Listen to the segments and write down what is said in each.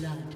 Blood.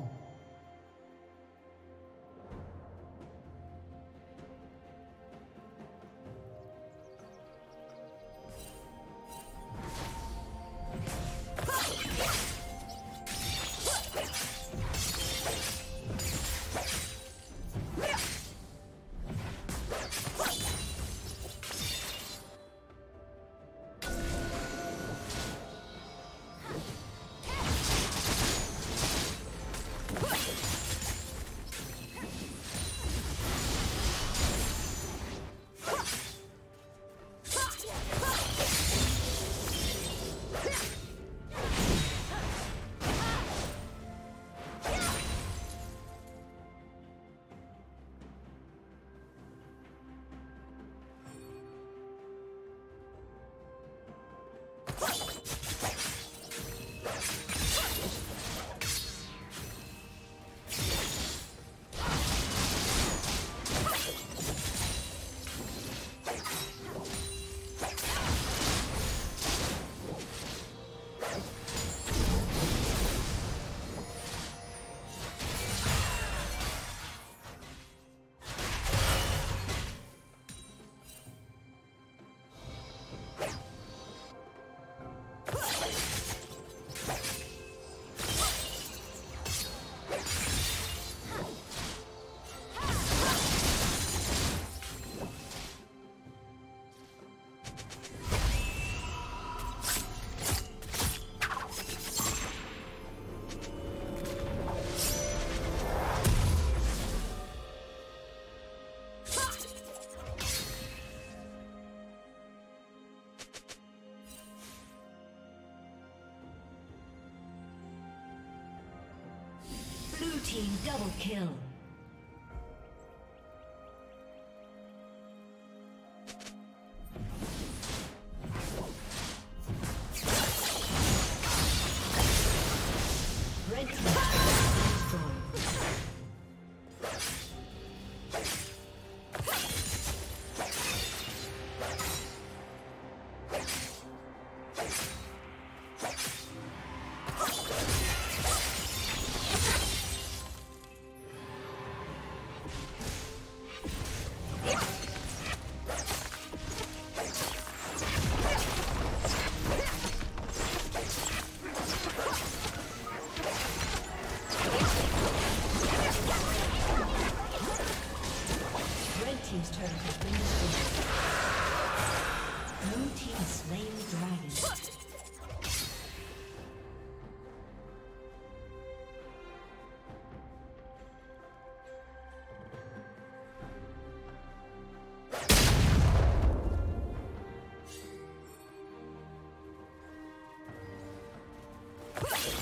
Team double kill. Has